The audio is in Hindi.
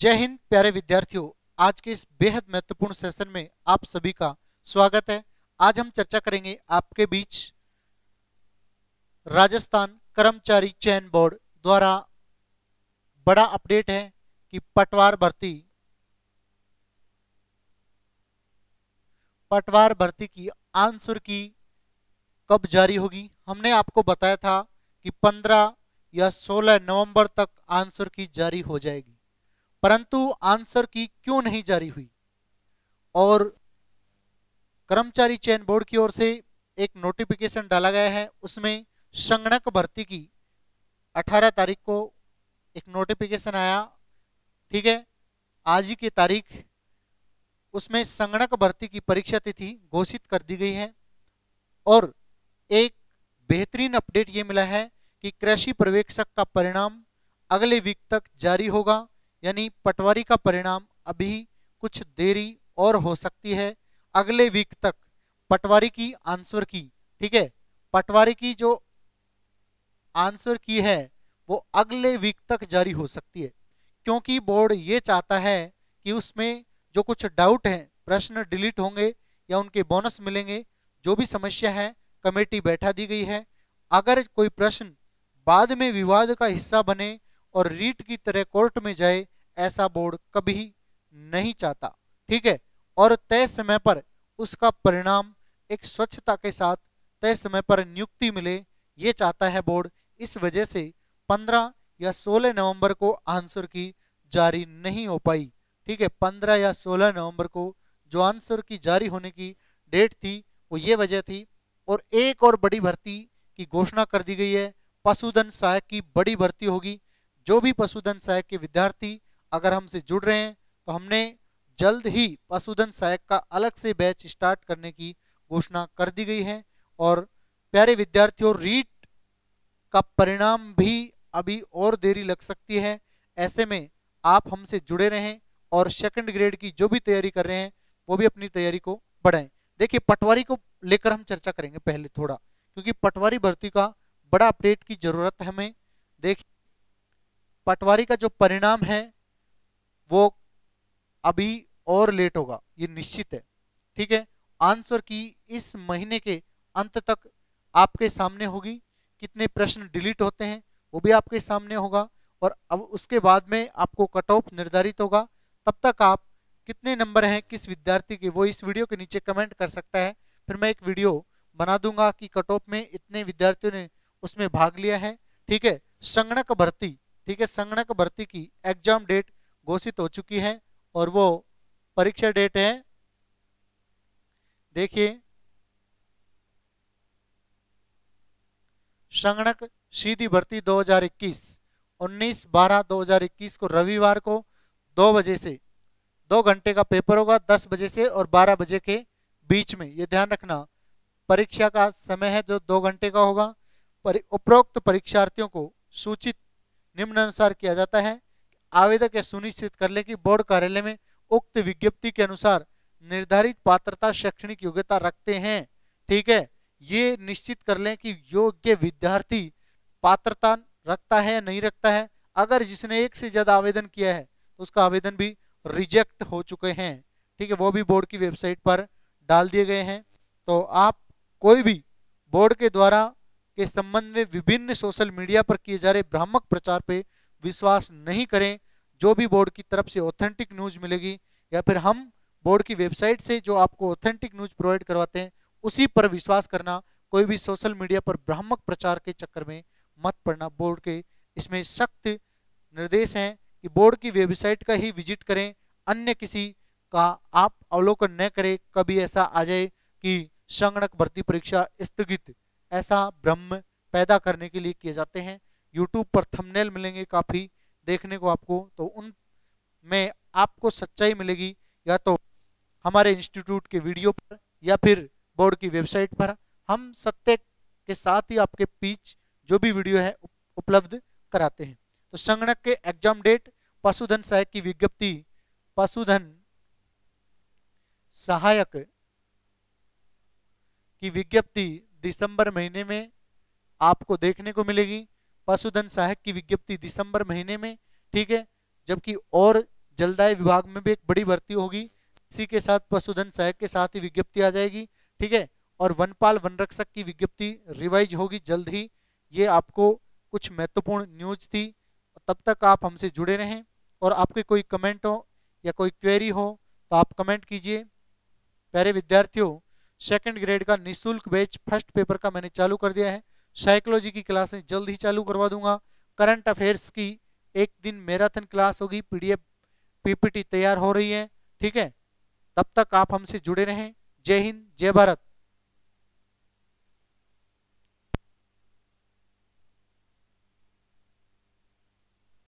जय हिंद, प्यारे विद्यार्थियों। आज के इस बेहद महत्वपूर्ण सेशन में आप सभी का स्वागत है। आज हम चर्चा करेंगे आपके बीच राजस्थान कर्मचारी चयन बोर्ड द्वारा बड़ा अपडेट है कि पटवार भर्ती पटवार भर्ती की आंसर की कब जारी होगी? हमने आपको बताया था कि 15 या 16 नवंबर तक आंसर की जारी हो जाएगी। परंतु आंसर की क्यों नहीं जारी हुई? और कर्मचारी चयन बोर्ड की ओर से एक नोटिफिकेशन डाला गया है, उसमें संगणक भर्ती की 18 तारीख को एक नोटिफिकेशन आया, ठीक है? आज ही की तारीख, उसमें संगणक भर्ती की परीक्षा तिथि घोषित कर दी गई है, और एक बेहतरीन अपडेट ये मिला है कि कृषि पर्यवेक्षक का परिणाम अगले वीक तक जारी होगा। यानी पटवारी का परिणाम अभी कुछ देरी और हो सकती है। अगले वीक तक पटवारी की आंसर की, ठीक है? पटवारी की जो आंसर की है, वो अगले वीक तक जारी हो सकती है। क्योंकि बोर्ड ये चाहता है कि उसमें जो कुछ डाउट है, प्रश्न डिलीट होंगे या उनके बोनस मिलेंगे, जो भी समस्या है कमेटी बैठा दी गई है। अगर कोई प्रश्न बाद में विवाद का हिस्सा बने और रीट की तरह कोर्ट में जाए ऐसा बोर्ड कभी नहीं चाहता, ठीक है? और तय समय पर उसका परिणाम एक स्वच्छता के साथ तय समय पर नियुक्ति मिले, ये चाहता है बोर्ड। इस वजह से 15 या 16 नवंबर को आंसर की जारी नहीं हो पाई, ठीक है? 15 या 16 नवंबर को जो आंसर की जारी होने की डेट थी, वो ये वजह थी। और एक और बड़ी भर्ती की घोषणा कर दी गई है, पशुधन सहायक की बड़ी भर्ती होगी। जो भी पशुधन सहायक के विद्यार्थी अगर हमसे जुड़ रहे हैं तो हमने जल्द ही पशुधन सहायक का अलग से बैच स्टार्ट करने की घोषणा कर दी गई है। और प्यारे विद्यार्थियों, रीट का परिणाम भी अभी और देरी लग सकती है। ऐसे में आप हमसे जुड़े रहें और सेकंड ग्रेड की जो भी तैयारी कर रहे हैं, वो भी अपनी तैयारी को बढ़ाएँ। देखिए, पटवारी को लेकर हम चर्चा करेंगे पहले थोड़ा, क्योंकि पटवारी भर्ती का बड़ा अपडेट की ज़रूरत है हमें। देखिए, पटवारी का जो परिणाम है वो अभी और लेट होगा, ये निश्चित है। ठीक है? आंसर की इस महीने के अंत तक आपके सामने होगी, कितने प्रश्न डिलीट होते हैं, वो भी आपके सामने होगा, और अब उसके बाद में आपको कट ऑफ़ निर्धारित होगा, तब तक आप कितने नंबर हैं, किस विद्यार्थी के, वो इस वीडियो के नीचे कमेंट कर सकता है। फिर मैं एक वीडियो बना दूँगा कि कट ऑफ़ में इतने विद्यार्थियों ने उसमें भाग लिया है। ठीक है? संगणक भर्ती, ठीक है? संगणक भर्ती की एग्ज़ाम डेट घोषित हो चुकी है और वो परीक्षा डेट है। देखिए। संगणक सीधी भर्ती 2021 19 बारह 2021 को रविवार को दो बजे से, दो घंटे का पेपर होगा दस बजे से और बारह बजे के बीच में। ये ध्यान रखना, परीक्षा का समय है जो दो घंटे का होगा। पर, उपरोक्त परीक्षार्थियों को सूचित निम्न अनुसार किया जाता है। आवेदक यह सुनिश्चित कर ले कि बोर्ड कार्यालय में उक्त विज्ञप्ति के अनुसार निर्धारित पात्रता शैक्षणिक योग्यता रखते हैं। ठीक है? ये निश्चित कर लें कि योग्य विद्यार्थी पात्रता रखता है या नहीं रखता है। अगर जिसने एक से ज़्यादा आवेदन किया है तो उसका आवेदन भी रिजेक्ट हो चुके हैं। ठीक है? वो भी बोर्ड की वेबसाइट पर डाल दिए गए हैं। तो आप कोई भी बोर्ड के द्वारा के संबंध में विभिन्न सोशल मीडिया पर किए जा रहे भ्रामक प्रचार पे विश्वास नहीं करें, जो भी बोर्ड की तरफ़ से ऑथेंटिक न्यूज़ मिलेगी, या फिर हम बोर्ड की वेबसाइट से जो आपको ऑथेंटिक न्यूज़ प्रोवाइड करवाते हैं, उसी पर विश्वास करना, कोई भी सोशल मीडिया पर भ्रामक प्रचार के चक्कर में मत पड़ना। बोर्ड के इसमें सख्त निर्देश हैं कि बोर्ड की वेबसाइट का ही विज़िट करें, अन्य किसी का आप अवलोकन न करें। कभी ऐसा आ जाए कि संगणक भर्ती परीक्षा स्थगित, ऐसा भ्रम पैदा करने के लिए किए जाते हैं। यूट्यूब पर थंबनेल मिलेंगे काफ़ी देखने को आपको तो उन में आपको सच्चाई मिलेगी, या तो हमारे इंस्टीट्यूट के वीडियो पर, या फिर बोर्ड की वेबसाइट पर। हम सत्य के साथ ही आपके बीच जो भी वीडियो है उपलब्ध कराते हैं। तो संगणक के एग्ज़ाम डेट पशुधन सहायक की विज्ञप्ति पशुधन सहायक की विज्ञप्ति दिसंबर महीने में आपको देखने को मिलेगी। पशुधन सहायक की विज्ञप्ति दिसंबर महीने में, ठीक है? जबकि और जलदाय विभाग में भी एक बड़ी भर्ती होगी। इसी के साथ पशुधन सहायक के साथ ही विज्ञप्ति आ जाएगी, ठीक है? और वनपाल वन रक्षक की विज्ञप्ति रिवाइज होगी जल्द ही। ये आपको कुछ महत्वपूर्ण न्यूज़ थी। तब तक आप हमसे जुड़े रहें। और आपके कोई कमेंट हो या कोई क्वेरी हो तो आप कमेंट कीजिए। प्यारे विद्यार्थियों, सेकंड ग्रेड का निशुल्क बैच फ़र्स्ट पेपर का मैंने चालू कर दिया है। साइकोलॉजी की क्लासें जल्द ही चालू करवा दूँगा। करंट अफेयर्स की एक दिन मैराथन क्लास होगी पीडीएफ पीपीटी तैयार हो रही है, ठीक है? तब तक आप हमसे जुड़े रहें। जय हिंद, जय भारत।